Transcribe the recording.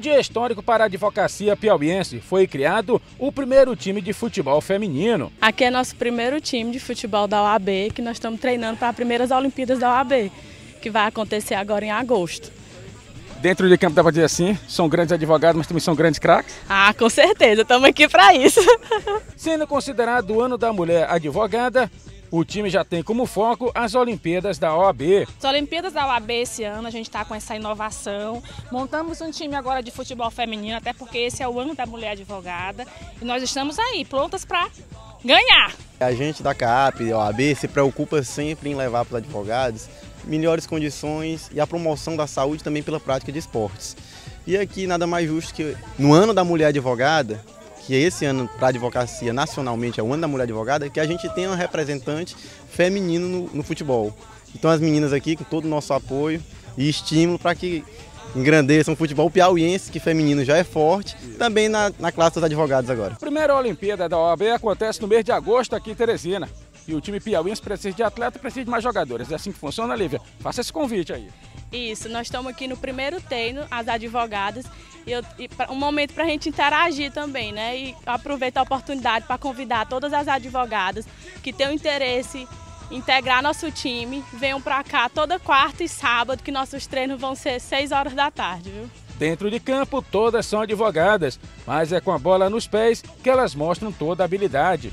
dia histórico para a advocacia piauiense. Foi criado o primeiro time de futebol feminino. Aqui é nosso primeiro time de futebol da OAB, que nós estamos treinando para as primeiras Olimpíadas da OAB, que vai acontecer agora em agosto. Dentro de campo dá para dizer assim, são grandes advogados, mas também são grandes craques? Ah, com certeza, estamos aqui para isso. Sendo considerado o ano da mulher advogada, o time já tem como foco as Olimpíadas da OAB. As Olimpíadas da OAB esse ano a gente está com essa inovação. Montamos um time agora de futebol feminino, até porque esse é o ano da mulher advogada. E nós estamos aí, prontas para ganhar. A gente da CAP, da OAB, se preocupa sempre em levar para os advogados melhores condições e a promoção da saúde também pela prática de esportes. E aqui nada mais justo que no ano da mulher advogada, que esse ano para a advocacia nacionalmente é o ano da mulher advogada, que a gente tenha um representante feminino no, no futebol. Então as meninas aqui com todo o nosso apoio e estímulo para que engrandeçam o futebol piauiense, que feminino já é forte, também na, na classe dos advogados agora. A primeira Olimpíada da OAB acontece no mês de agosto aqui em Teresina. E o time piauiense precisa de atleta, precisa de mais jogadores. É assim que funciona, Lívia? Faça esse convite aí. Isso, nós estamos aqui no primeiro treino, as advogadas, e, eu, e um momento para a gente interagir também, né? E aproveitar a oportunidade para convidar todas as advogadas que têm o interesse em integrar nosso time, venham para cá toda quarta e sábado, que nossos treinos vão ser 6 horas da tarde, viu? Dentro de campo, todas são advogadas, mas é com a bola nos pés que elas mostram toda a habilidade.